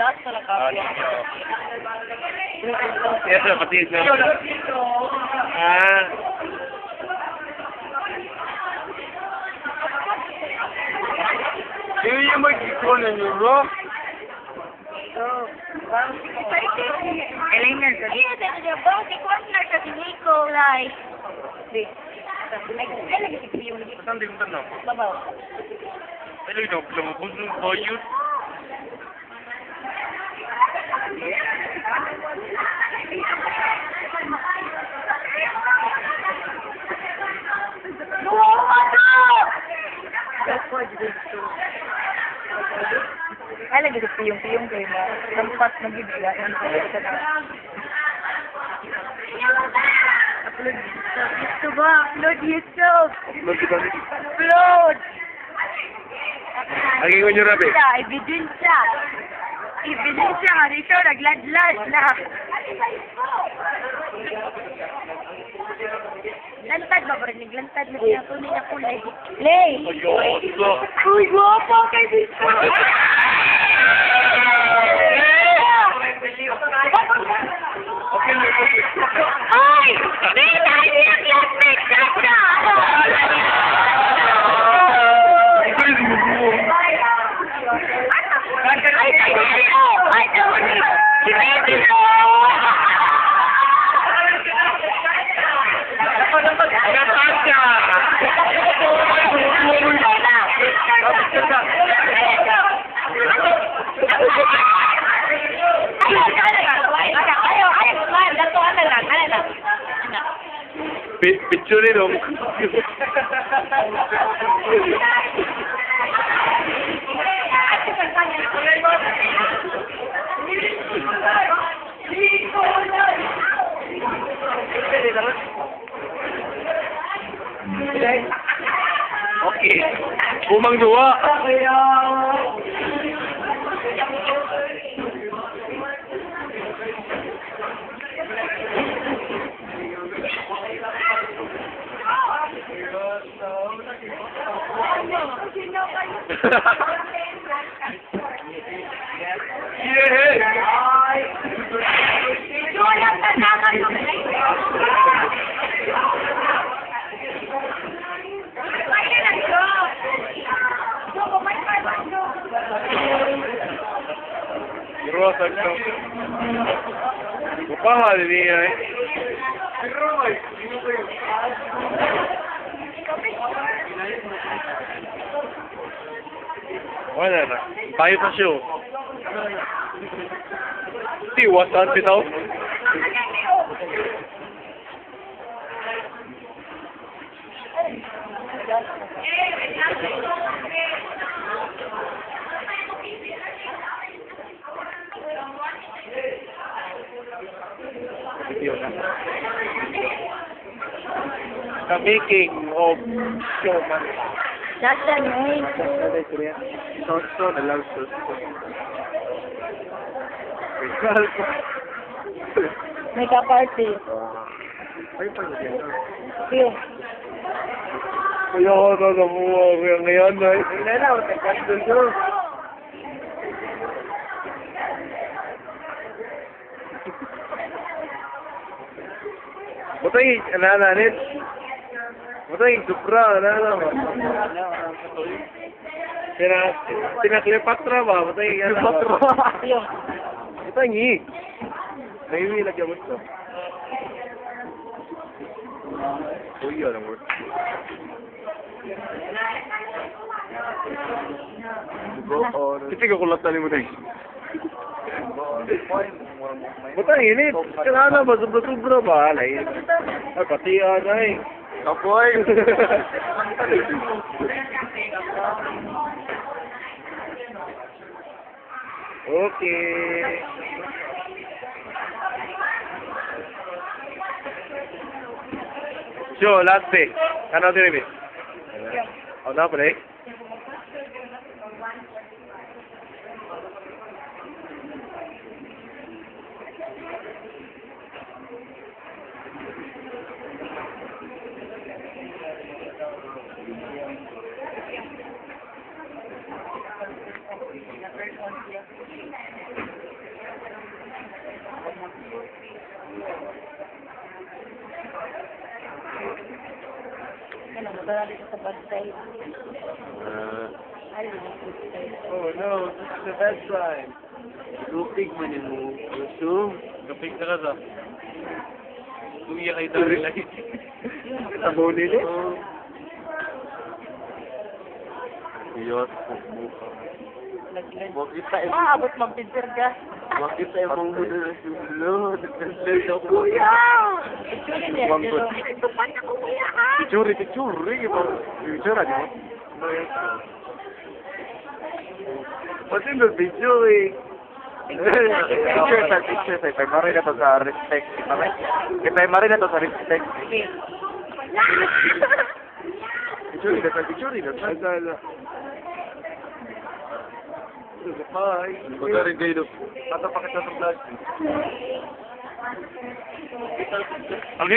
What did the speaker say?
Lahat Ah, nakapya. Yes, pati na. Ah. Yun yung mag-ikaw na nyo, bro. Kailangan sa Iya, dan ada bang si corner sa Nico like. di. Ay, ay, si Pio lagi. Saan din ko na? Babaw. Ano yung lumabos ng boyot? Ay, lagi si Pio Pio kayo na. Tempat nagbibigay. Ang sa na. Upload YouTube. Ba? Upload YouTube. Upload. Lagi ko nyo, Rabi. Sa, ebidensya. Ebidensya nga dito, nagladlad na. Lantad ba, bro? Naglantad na siya. Tunay na kulay. Lay! Ayoso. Uy, guwapo kay. Ay! May tayo yung classmate ka na! Ay, tayo ito! Ay, Tony! Si Baby mo! Ayaw, ayaw, man. Dato, ano lang, ano lang. Picture rin, oh. Okay. Umang duwa. yeah. Ko. Mukha niya eh. Wala na. Tayo sa show. Tiwasan bitaw. Yun. The making of showman. Nasa ngayon. Ada Korea. Sosto na lang sosto. May ka-party. Ay, pa yun. Pio. Kaya ako na namuha kaya ngayon ay. Hindi na, matakas doon siya. Butay, anananin. Butay, supra, anananin. Tina, tina Cleopatra ba? Butay, Cleopatra. Pio. Butay, ngi. Naiwi, lagyan mo ito. Uy, yun ang word. Kasi kakulat na ni mo na Butang init. Kailangan ba? Sobra-sobra ba? Alay. Ay, pati ano eh. Kapoy. okay. Last day. Ano din rin? Oh, na pala Oh no, this is the best line. Two pigmen in move. You two? The pig Raza. Two year I don't relate. Sabon nila? Yes, move. Laglag. Huwag kita eh. Ah, abot mang pinser ka. Huwag kita eh. Mong hudo na sulod. Kuya! Kuya! Actually, hindi. Huwag Pero, ko. ito pa na kuya ka. Picture, picture. Picture, di ba? Pati na video eh. Picture sa picture sa ipay mari na to sa respect. Ipay mari na to sa respect. Picture, na sa picture, na sala. Bye. Punta rin kayo. Mata pa kita sa vlog. Ang